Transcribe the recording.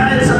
Here we